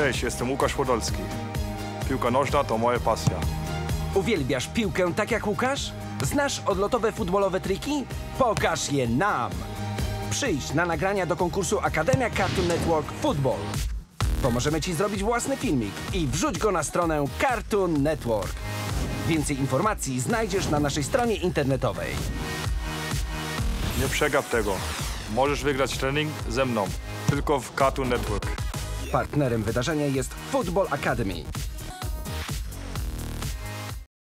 Cześć, jestem Łukasz Podolski. Piłka nożna to moja pasja. Uwielbiasz piłkę tak jak Łukasz? Znasz odlotowe futbolowe triki? Pokaż je nam! Przyjdź na nagrania do konkursu Akademia Cartoon Network Football. Pomożemy Ci zrobić własny filmik i wrzuć go na stronę Cartoon Network. Więcej informacji znajdziesz na naszej stronie internetowej. Nie przegap tego. Możesz wygrać trening ze mną. Tylko w Cartoon Network. Partnerem wydarzenia jest Football Academy.